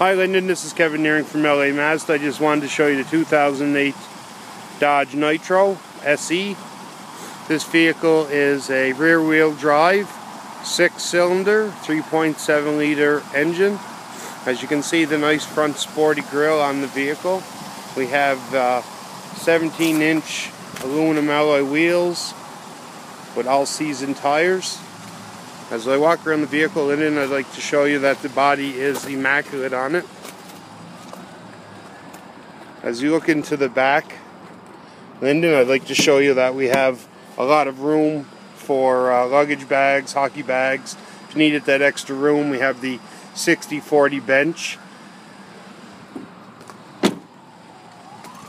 Hi Lyndon, this is Kevin Nearing from LA Mazda. I just wanted to show you the 2008 Dodge Nitro SE. This vehicle is a rear wheel drive, six cylinder, 3.7 liter engine. As you can see the nice front sporty grille on the vehicle. We have uh, 17 inch aluminum alloy wheels with all season tires. As I walk around the vehicle in it, I'd like to show you that the body is immaculate on it. As you look into the back, Lyndon, I'd like to show you that we have a lot of room for uh, luggage bags, hockey bags. If you needed that extra room, we have the 60-40 bench.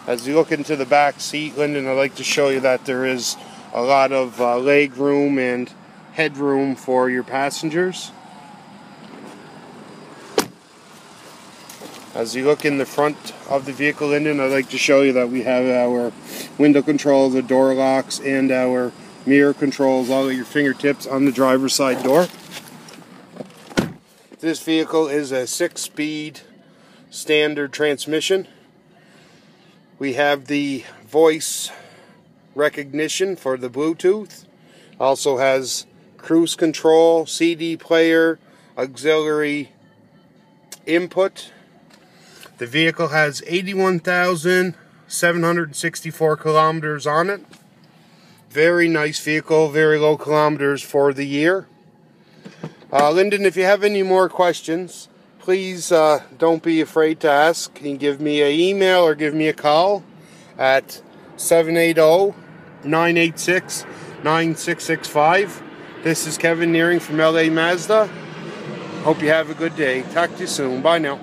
As you look into the back seat, Lyndon, I'd like to show you that there is a lot of uh, leg room and headroom for your passengers. As you look in the front of the vehicle, Lyndon, I'd like to show you that we have our window controls, the door locks, and our mirror controls all at your fingertips on the driver's side door. This vehicle is a six-speed standard transmission. We have the voice recognition for the Bluetooth. Also has cruise control, CD player, auxiliary input. The vehicle has 81,764 kilometers on it. Very nice vehicle, very low kilometers for the year. Uh, Lyndon, if you have any more questions, please uh, don't be afraid to ask. You can give me an email or give me a call at 780 986 9665. This is Kevin Nearing from LA Mazda. Hope you have a good day. Talk to you soon. Bye now.